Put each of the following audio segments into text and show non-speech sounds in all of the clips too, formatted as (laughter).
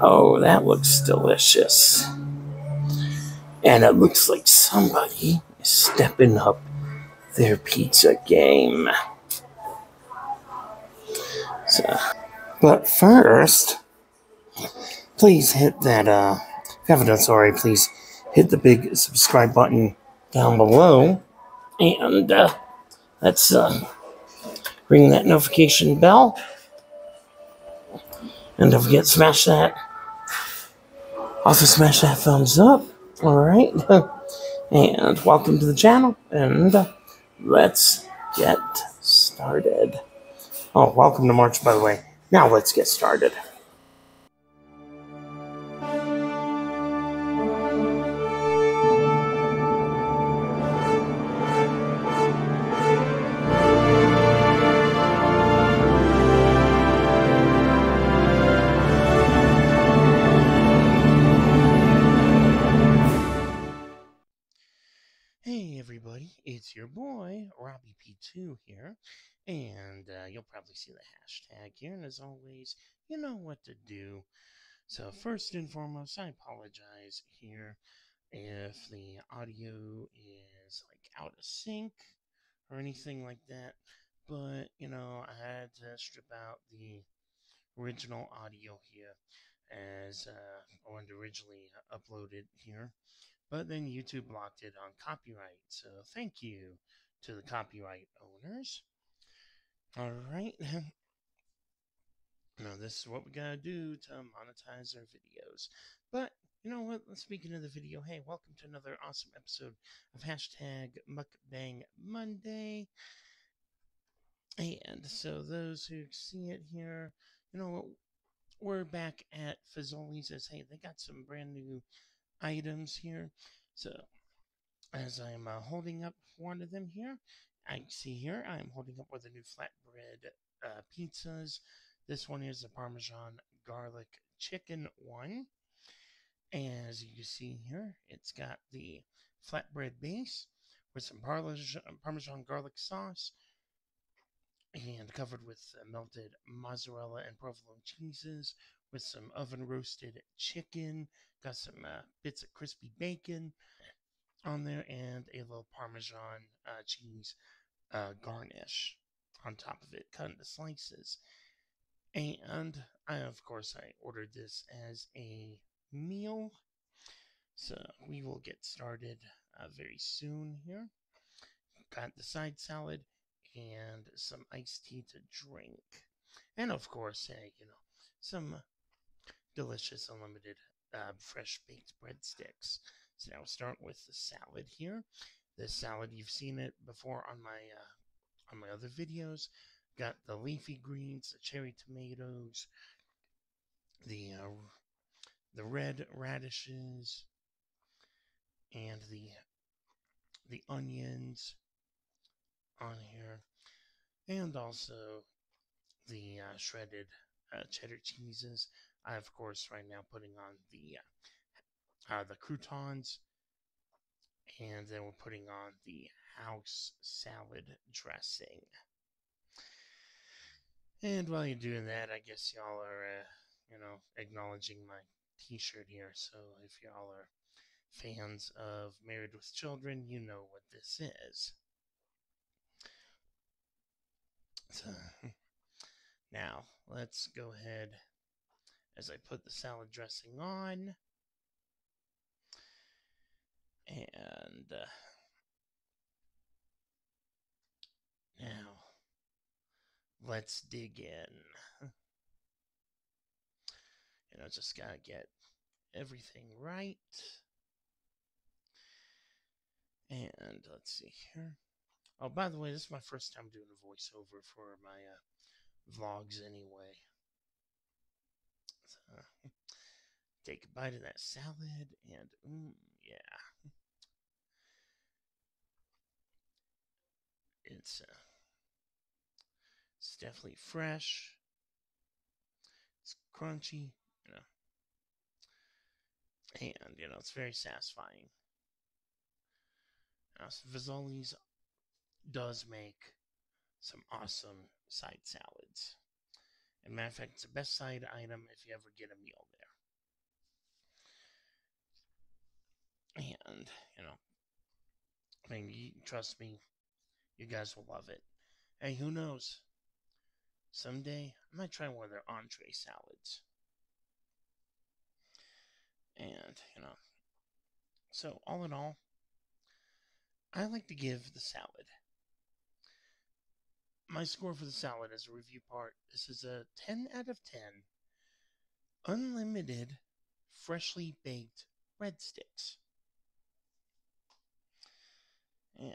Oh, that looks delicious. And it looks like somebody is stepping up their pizza game. So, but first, please hit that, uh, if you haven't done so already, please hit the big subscribe button down below. And, uh, let's, uh, ring that notification bell. And don't forget, smash that. Also, smash that thumbs up. All right. (laughs) And welcome to the channel. And let's get started. Oh, welcome to March, by the way. Now let's get started. Boy Robbie P2 here, and uh, you'll probably see the hashtag here. And as always, you know what to do. So first and foremost, I apologize here if the audio is like out of sync or anything like that. But you know, I had to strip out the original audio here as uh, I wanted originally uploaded here but then YouTube blocked it on copyright. So thank you to the copyright owners. All right. now this is what we gotta do to monetize our videos. But you know what? Speaking of the video, hey, welcome to another awesome episode of hashtag Mukbang Monday. And so those who see it here, you know, we're back at Fazoli's hey, they got some brand new items here. So, as I'm uh, holding up one of them here, I see here I'm holding up one of the new flatbread uh, pizzas. This one is the Parmesan garlic chicken one. As you can see here, it's got the flatbread base with some Parmesan, garlic sauce and covered with melted mozzarella and provolone cheeses with some oven roasted chicken Got some uh, bits of crispy bacon on there and a little Parmesan uh, cheese uh, garnish on top of it, cut into slices. And I, of course, I ordered this as a meal. So we will get started uh, very soon here. Got the side salad and some iced tea to drink. And of course, you know, some delicious unlimited uh, fresh baked breadsticks. So now start with the salad here. This salad you've seen it before on my uh, on my other videos. Got the leafy greens, the cherry tomatoes, the uh, the red radishes, and the the onions on here, and also the uh, shredded uh, cheddar cheeses. I, of course, right now putting on the uh, uh, the croutons, and then we're putting on the house salad dressing. And while you're doing that, I guess y'all are, uh, you know, acknowledging my T-shirt here. So if y'all are fans of Married with Children, you know what this is. So (laughs) now let's go ahead as I put the salad dressing on. And uh, now let's dig in. (laughs) You know, just gotta get everything right. And let's see here. Oh, by the way, this is my first time doing a voiceover for my uh, vlogs anyway. So, (laughs) take a bite of that salad, and mm, yeah, it's uh, it's definitely fresh. It's crunchy, you know, and you know it's very satisfying. Now, Fazoli's does make some awesome side salads. And matter of fact, it's the best side item if you ever get a meal there. And, you know, I mean, trust me, you guys will love it. Hey, who knows? Someday I might try one of their entree salads. And, you know, so all in all, I like to give the salad. My score for the salad as a review part this is a 10 out of 10 unlimited freshly baked breadsticks. And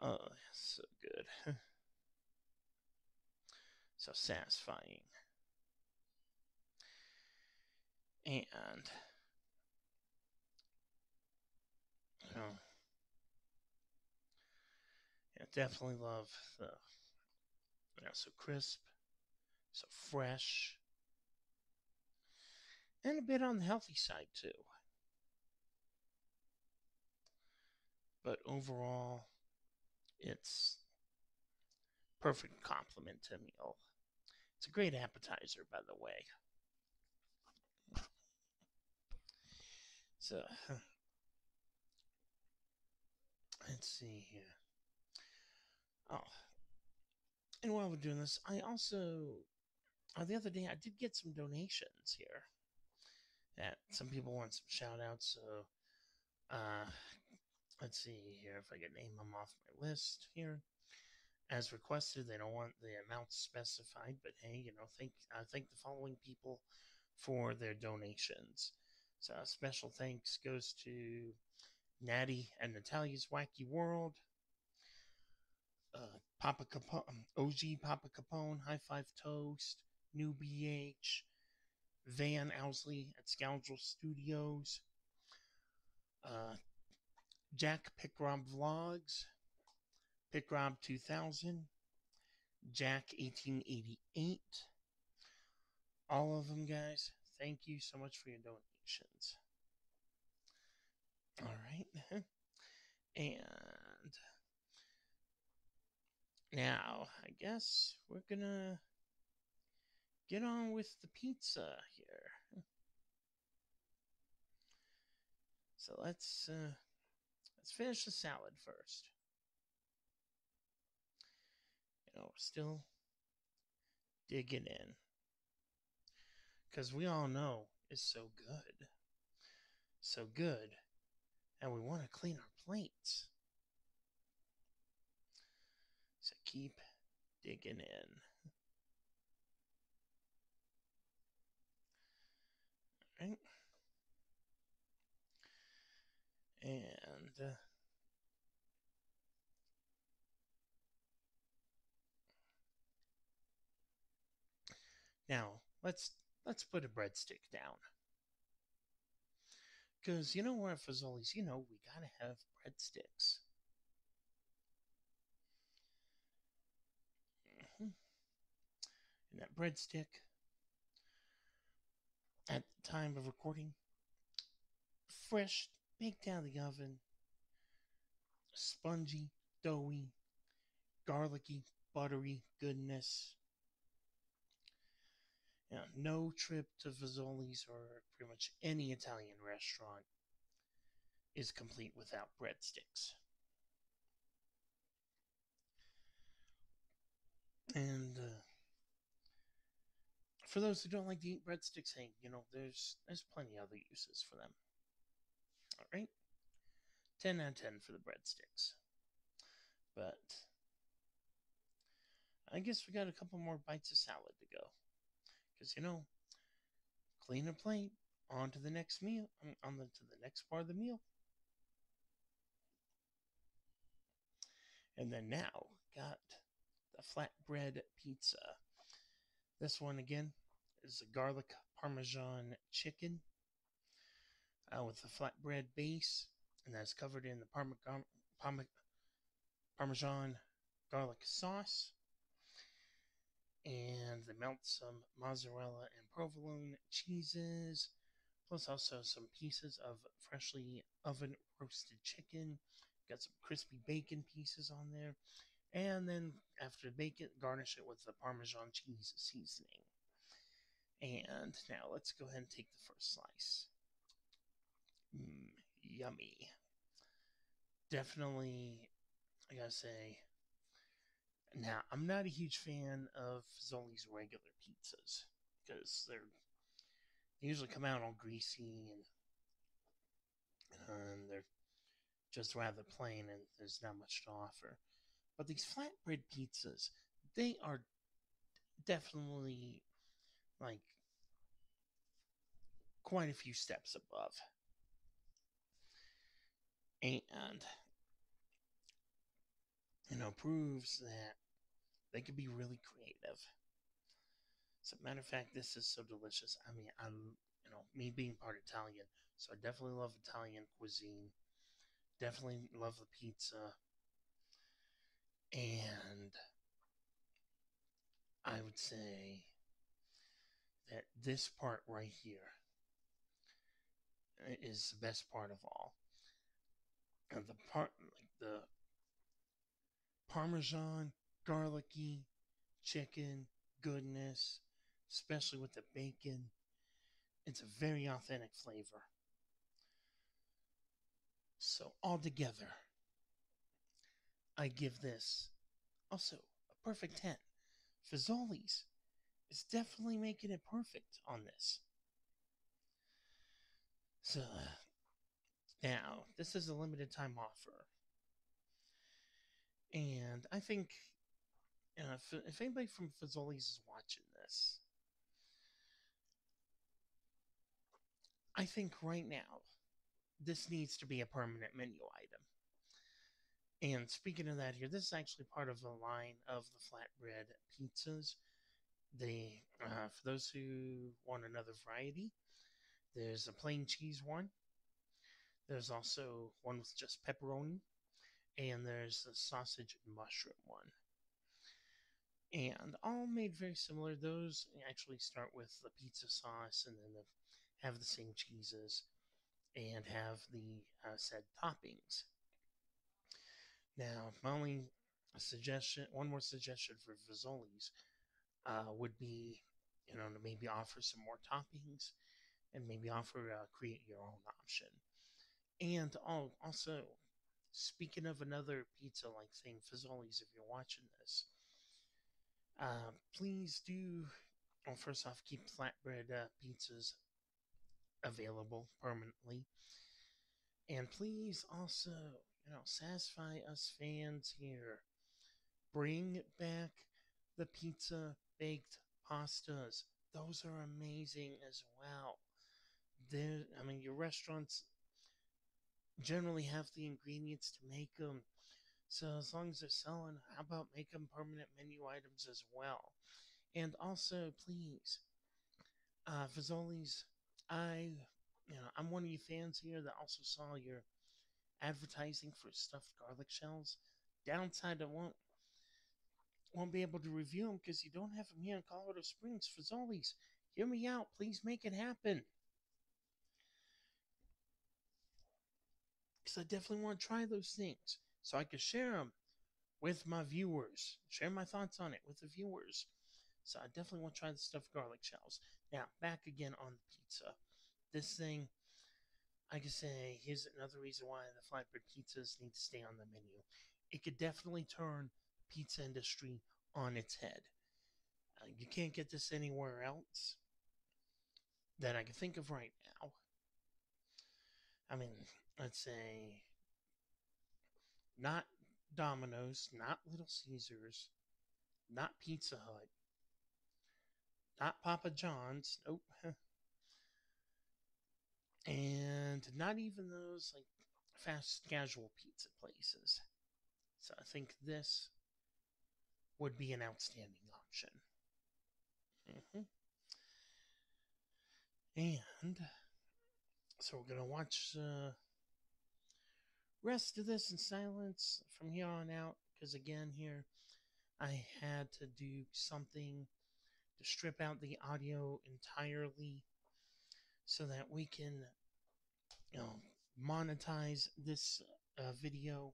Oh, so good. (laughs) so satisfying. And, you know, yeah, definitely love the, you know, so crisp, so fresh, and a bit on the healthy side too. but overall, it's perfect complement to a meal. It's a great appetizer, by the way. So, (sighs) let's see here. Oh, and while we're doing this, I also, uh, the other day, I did get some donations here. That some people want some shout outs, so uh, Let's see here if I can name them off my list here. As requested, they don't want the amount specified, but hey, you know, thank I thank the following people for their donations. So special thanks goes to Natty and Natalia's Wacky World, uh, Papa Capone, um, OG Papa Capone, High Five Toast, New BH, Van Owsley at Scoundrel Studios, uh, Jack Pickrob Vlogs, Pickrob 2000, Jack 1888. All of them, guys. Thank you so much for your donations. All right. (laughs) And now, I guess we're gonna get on with the pizza here. So let's uh, Let's finish the salad first. You know, still digging in. Because we all know it's so good. So good. And we want to clean our plates. So keep digging in. And uh, now let's let's put a breadstick down because you know what Fazoli's you know we gotta have breadsticks mm-hmm. and that breadstick at the time of recording fresh baked out of the oven, spongy, doughy, garlicky, buttery goodness. Know, no trip to Fazoli's or pretty much any Italian restaurant is complete without breadsticks. And uh, for those who don't like to eat breadsticks, hey, you know, there's there's plenty other uses for them. All right. 10 out of 10 for the breadsticks. But I guess we got a couple more bites of salad to go. Because, you know, clean a plate, on to the next meal, on the, to the next part of the meal. And then now, got the flatbread pizza. This one again is a garlic parmesan chicken uh, with a flatbread base, and that's covered in the parma, parma, parmesan garlic sauce. And they melt some mozzarella and provolone cheeses, plus also some pieces of freshly oven roasted chicken. Got some crispy bacon pieces on there. And then after bake it, garnish it with the Parmesan cheese seasoning. And now let's go ahead and take the first slice. Mm, yummy. Definitely, I gotta say. Now, I'm not a huge fan of Fazoli's regular pizzas because they're they usually come out all greasy and, and they're just rather plain and there's not much to offer. But these flatbread pizzas, they are definitely like quite a few steps above. And, you know, proves that they could be really creative. As a matter of fact, this is so delicious. I mean, I'm, you know, me being part Italian, so I definitely love Italian cuisine. Definitely love the pizza. And I would say that this part right here is the best part of all. The part, like the Parmesan, garlicky chicken goodness, especially with the bacon. It's a very authentic flavor. So, altogether, I give this also a perfect 10. Fazoli's is definitely making it perfect on this. So, now, this is a limited time offer. And I think know, if, if anybody from Fazoli's is watching this, I think right now this needs to be a permanent menu item. And speaking of that, here, this is actually part of the line of the flatbread pizzas. They, uh, for those who want another variety, there's a plain cheese one. There's also one with just pepperoni, and there's the sausage and mushroom one. And all made very similar. Those actually start with the pizza sauce and then have the same cheeses and have the uh, said toppings. Now, my only suggestion, one more suggestion for Fazoli's uh, would be, you know, to maybe offer some more toppings and maybe offer a create your own option. And oh, also, speaking of another pizza like thing, Fazoli's, if you're watching this, uh, please do, well, first off, keep flatbread uh, pizzas available permanently. And please also, you know, satisfy us fans here. Bring back the pizza baked pastas. Those are amazing as well. There, I mean, your restaurants generally have the ingredients to make them. So as long as they're selling, how about make them permanent menu items as well? And also, please, uh, Fazoli's, I you know, I'm one of you fans here that also saw your advertising for stuffed garlic shells. Downside, I won't won't be able to review them because you don't have them here in Colorado Springs. Fazoli's, hear me out. Please make it happen. Because I definitely want to try those things so I can share them with my viewers, share my thoughts on it with the viewers. So I definitely want to try the stuffed garlic shells. Now, back again on the pizza this thing, I can say, here's another reason why the flatbread pizzas need to stay on the menu. It could definitely turn the pizza industry on its head. Uh, you can't get this anywhere else that I can think of right now. I mean, let's say, not Domino's, not Little Caesars, not Pizza Hut, not Papa John's. Nope. (laughs) and not even those like fast casual pizza places. So I think this would be an outstanding option. hmm And so we're gonna watch the rest of this in silence from here on out. Because again, here I had to do something to strip out the audio entirely so that we can, you know, monetize this uh, video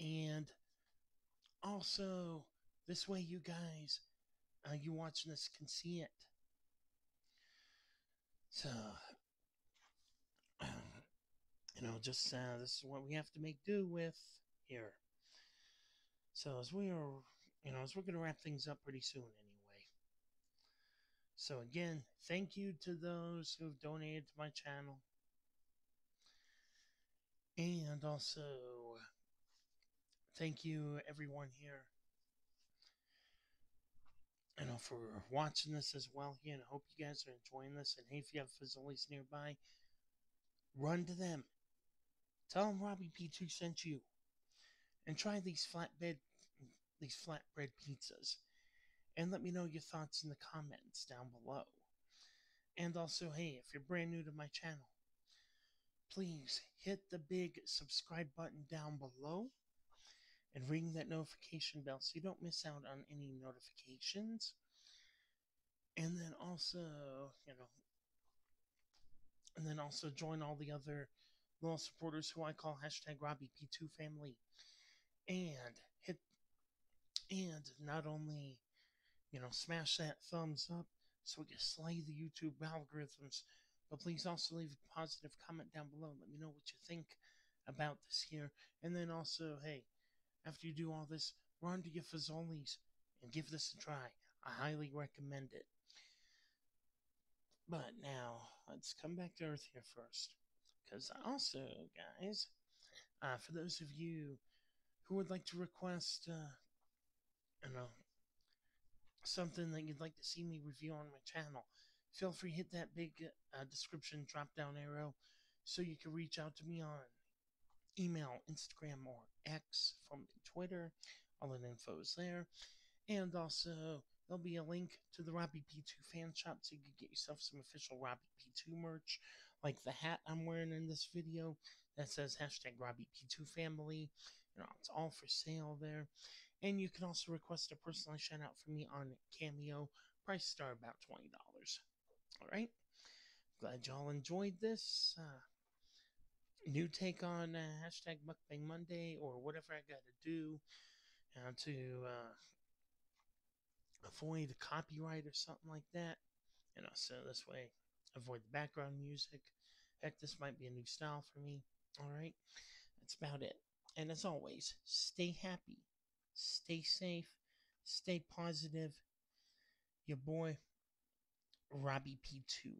and also this way you guys uh, you watching this can see it so you know just uh, this is what we have to make do with here. So as we are you know as we're gonna wrap things up pretty soon anyway. So again thank you to those who've donated to my channel. And also thank you everyone here. You know for watching this as well here and I hope you guys are enjoying this. And hey if you have Fazoli's nearby run to them tell them Robbie P2 sent you. And try these flatbed these flatbread pizzas. And let me know your thoughts in the comments down below. And also hey if you're brand new to my channel please hit the big subscribe button down below and ring that notification bell so you don't miss out on any notifications. And then also, you know, and then also join all the other loyal supporters who I call hashtag Robbie P2 family. And hit, and not only, you know, smash that thumbs up so we can slay the YouTube algorithms, but please also leave a positive comment down below. Let me know what you think about this here. And then also, hey, after you do all this, run to your Fazoli's and give this a try. I highly recommend it. But now, let's come back to Earth here first. Because also, guys, uh, for those of you who would like to request, uh, know, something that you'd like to see me review on my channel, feel free to hit that big uh, description drop down arrow so you can reach out to me on email, Instagram, or X from Twitter. All that info is there. And also, there'll be a link to the Robbie P2 fan shop so you can get yourself some official Robbie P2 merch, like the hat I'm wearing in this video that says hashtag Robbie P2 family. You know, it's all for sale there. And you can also request a personalized shout out from me on Cameo. Price start about $20. All right. Glad y'all enjoyed this. Uh, new take on uh, hashtag Mukbang Monday or whatever I got to do uh, to avoid copyright or something like that. You know, so this way, avoid the background music. Heck, this might be a new style for me. All right, that's about it. And as always, stay happy, stay safe, stay positive. Your boy, Robbie P2.